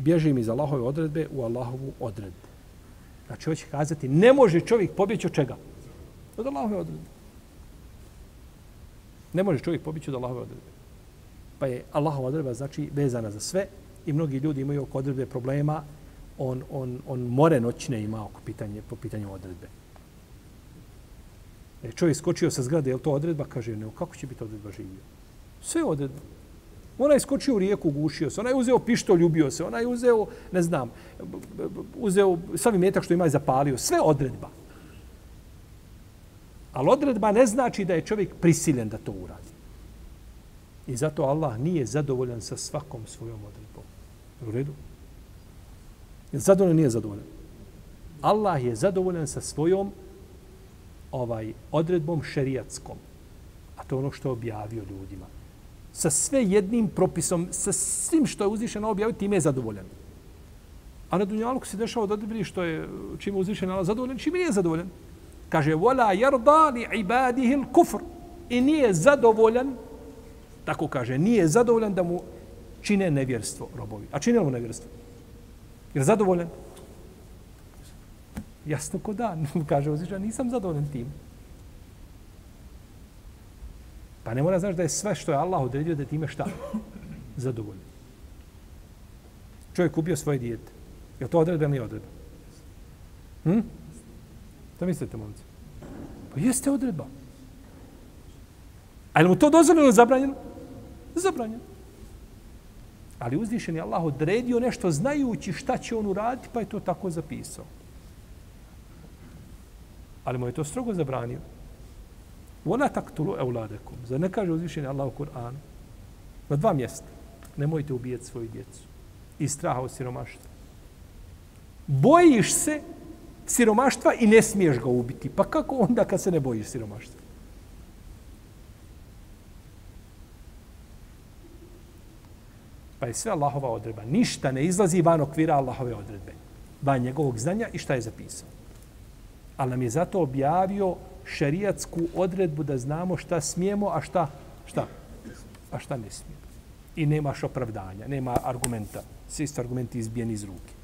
bježim iz Allahove odredbe u Allahovu odredbu. Znači, hoće kazati, ne može čovjek pobjeći od čega? Od Allahove odredbe. Ne može čovjek pobjeći od Allahove odredbe. Pa je Allahova odredba, znači, vezana za sve i mnogi ljudi imaju oko odredbe problema, on, on, on more noćne ima oko pitanje, po pitanju odredbe. E, čovjek skočio sa zgrade, je to odredba? Kaže, ne, kako će biti odredba živio? Sve odredba. Ona je skočio u rijeku, gušio se. Ona je uzeo pišto, ljubio se. Ona je uzeo, ne znam, uzeo savi metak što ima i zapalio. Sve odredba. Ali odredba ne znači da je čovjek prisiljen da to uradi. I zato Allah nije zadovoljan sa svakom svojom odredbom. U redu? Je zadovoljan nije zadovoljan? Allah je zadovoljan sa svojom ovaj odredbom šerijatskom. A to je ono što je objavio ljudima sa sve jednim propisom, sa svim što je uzvišeno objavio, time je zadovoljan. A na Dunjaluku se dešava da vidi što je čime je Allah zadovoljan, čime nije zadovoljan. Kaže, vola jarda li ibadihi kufr. I nije zadovoljan, tako kaže, nije zadovoljan da mu čine nevjerstvo robovi. A čine mu nevjerstvo? Je zadovoljan? Jasno ko da, kaže uzvišeno, nisam zadovoljan tim. Pa ne mora znaš da je sve što je Allah odredio da ti ime šta? Zadovoljno. Čovjek ubio svoje dijete. Je to odredba ili nije odredba? Hm? Šta mislite, momci? Pa jeste odredba. A je mu to dozvoljeno ili zabranjeno? Zabranjeno. Ali uzvišen je Allah odredio nešto znajući šta će on uraditi, pa je to tako zapisao. Ali mu je to strogo zabranio. Vola taktulu euladekum. Zar ne kaže uzvišenje Allah u Kur'anu? Na dva mjesta. Nemojte ubijeti svoju djecu. I straha od siromaštva. Bojiš se siromaštva i ne smiješ ga ubiti. Pa kako onda kad se ne bojiš siromaštva? Pa je sve Allahova odredba. Ništa ne izlazi van okvira Allahove odredbe. Van njegovog znanja i šta je zapisao. Ali nam je zato objavio šerijatsku odredbu da znamo šta smijemo, a šta, šta, a šta ne smijemo. I nemaš opravdanja, nema argumenta. Svi su argumenti izbijeni iz ruke.